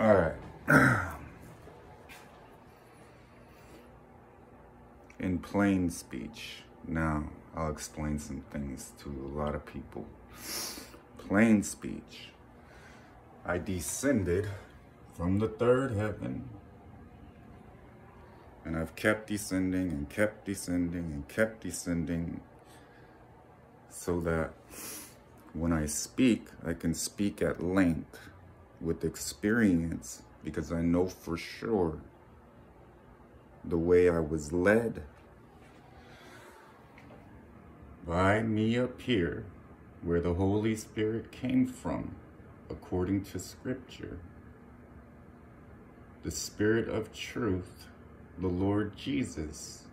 All right. In plain speech, now I'll explain some things to a lot of people. Plain speech. I descended from the third heaven. And I've kept descending and kept descending and kept descending so that when I speak, I can speak at length with experience because I know for sure the way I was led by me up here where the Holy Spirit came from according to scripture. The Spirit of truth, the Lord Jesus,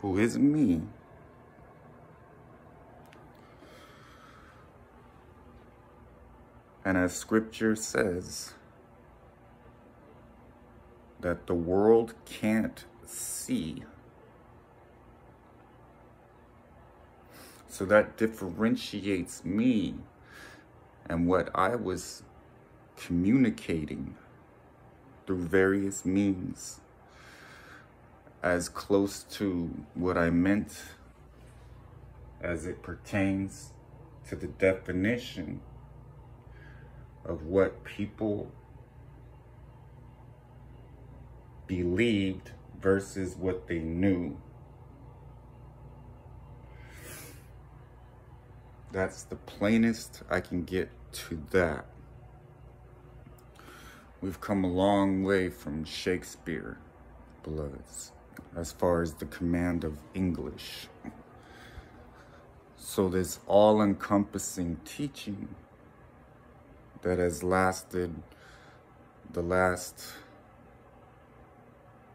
who is me, And as scripture says, that the world can't see. So that differentiates me and what I was communicating through various means as close to what I meant as it pertains to the definition of what people believed versus what they knew. That's the plainest I can get to that. We've come a long way from Shakespeare, beloveds, as far as the command of English. So this all-encompassing teaching that has lasted the last,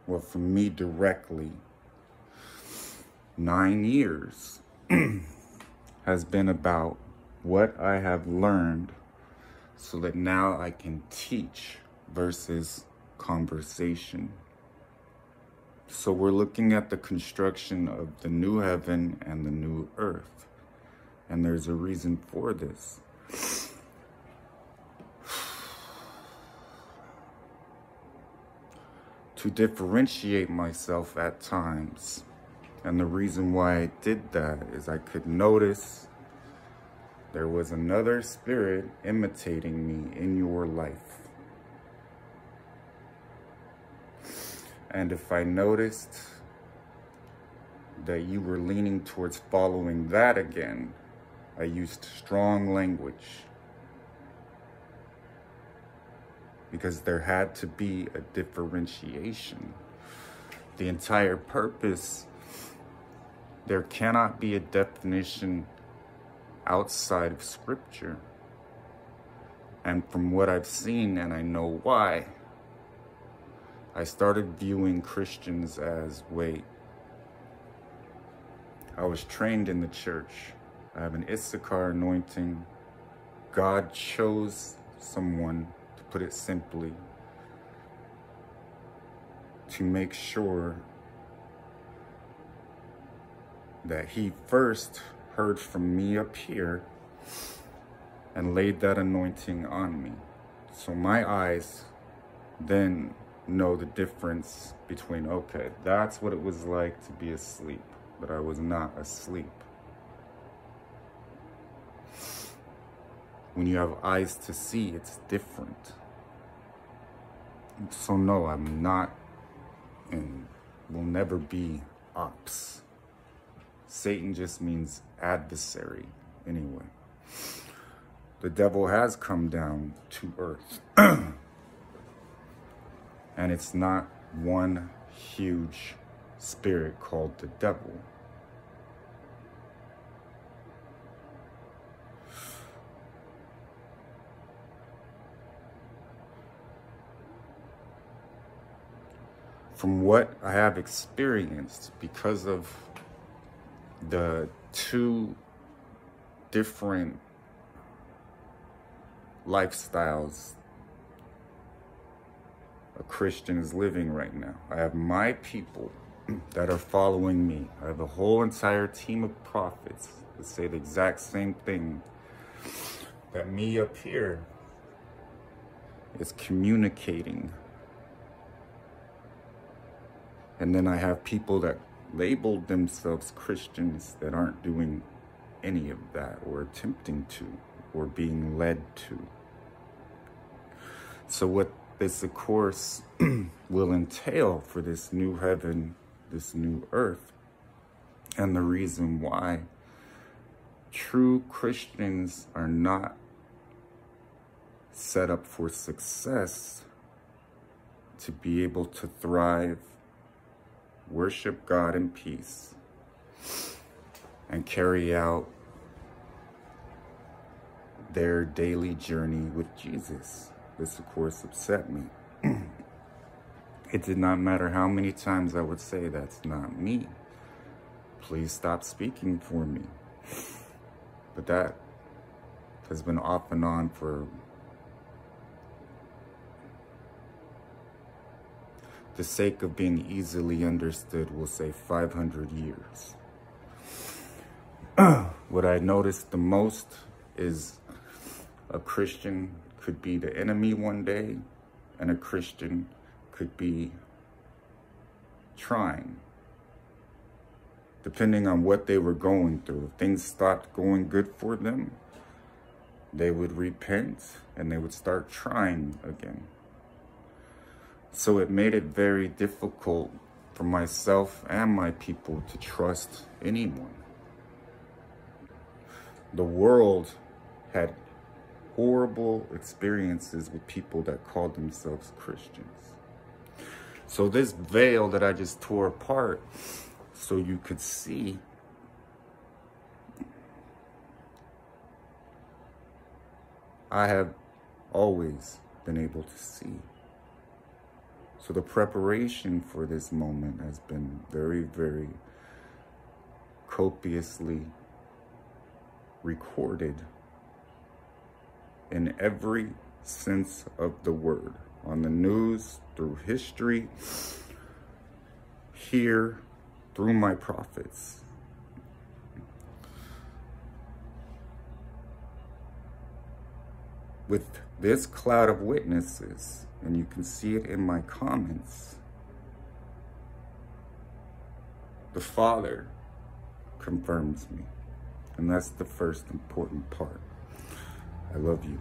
well, for me directly, nine years has been about what I have learned so that now I can teach versus conversation. So we're looking at the construction of the new heaven and the new earth. And there's a reason for this. To differentiate myself at times. And the reason why I did that is I could notice there was another spirit imitating me in your life. And if I noticed that you were leaning towards following that again, I used strong language. Because there had to be a differentiation. The entire purpose, there cannot be a definition outside of scripture. And from what I've seen, and I know why, I started viewing Christians as, wait, I was trained in the church. I have an Issachar anointing. God chose someone put it simply, to make sure that he first heard from me up here and laid that anointing on me. So my eyes then know the difference between, okay, that's what it was like to be asleep, but I was not asleep. When you have eyes to see, it's different. So no, I'm not and will never be ops. Satan just means adversary anyway. The devil has come down to earth. and it's not one huge spirit called the devil. From what I have experienced because of the two different lifestyles a Christian is living right now. I have my people that are following me. I have a whole entire team of prophets that say the exact same thing that me up here is communicating. And then I have people that labeled themselves Christians that aren't doing any of that or attempting to or being led to. So what this, of course, will entail for this new heaven, this new earth, and the reason why true Christians are not set up for success to be able to thrive, worship God in peace, and carry out their daily journey with Jesus. This, of course, upset me. it did not matter how many times I would say, that's not me. Please stop speaking for me. But that has been off and on for the sake of being easily understood, we'll say 500 years. what I noticed the most is a Christian could be the enemy one day, and a Christian could be trying depending on what they were going through. If things stopped going good for them, they would repent and they would start trying again. So it made it very difficult for myself and my people to trust anyone. The world had horrible experiences with people that called themselves Christians. So this veil that I just tore apart so you could see I have always been able to see. So the preparation for this moment has been very, very copiously recorded in every sense of the word. On the news, through history, here, through my prophets. With this cloud of witnesses, and you can see it in my comments, the Father confirms me. And that's the first important part. I love you.